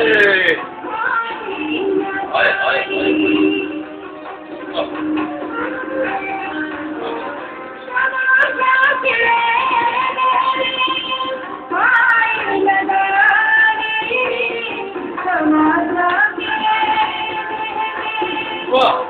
Olha, olha, olha. Whoa.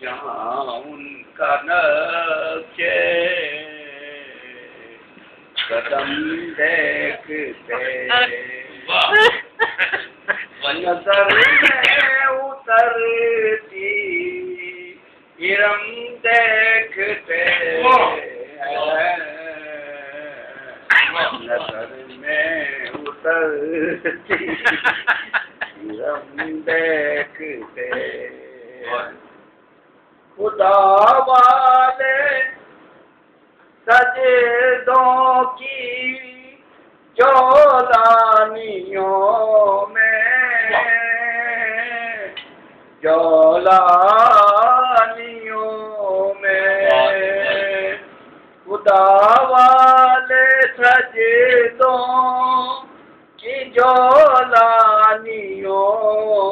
جہاں ان کا نقش قدم دیکھتے نظر میں اترتی ارم دیکھتے نظر میں اترتی ارم دیکھتے خدا والے سجدوں کی جولانیوں میں۔ جولانیوں میں۔ خدا والے سجدوں کی جولانیوں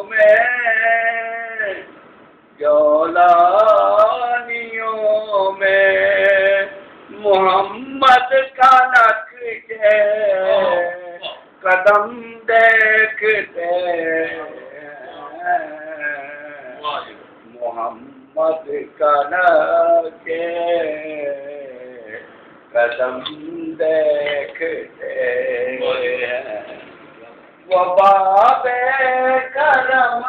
میں جولانیوں میں محمد کا نقش ہے، قدم دیکھتے محمد کا نقش قدم دیکھتے وہ باب کرم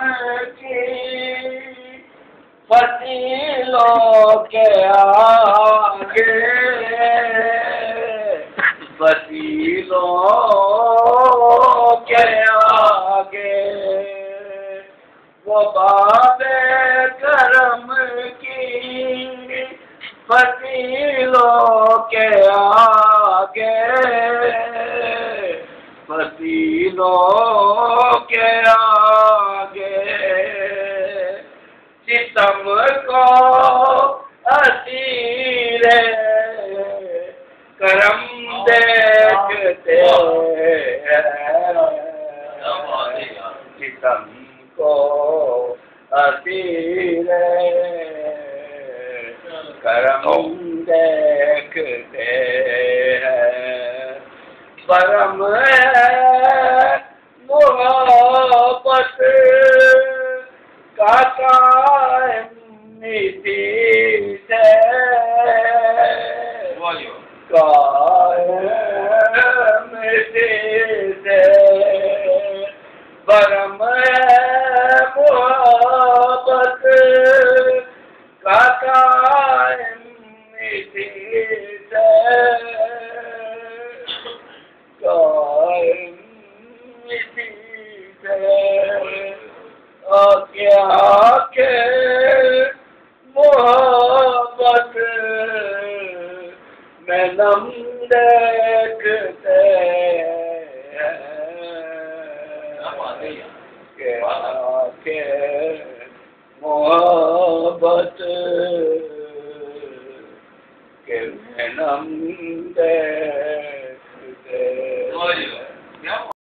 کی فصیلوں کے آگے۔ فصیلوں کے آگے۔ وہ باب کرم کی فصیلوں کے آگے۔ فصیلوں کے آگے۔ ستم کو اسیر کرم دیکھتے ستم کو اسیر کرم دیکھتے برم محبت کیا کہ محبت میں نم دیکھتے کہ محبت کہ میں نم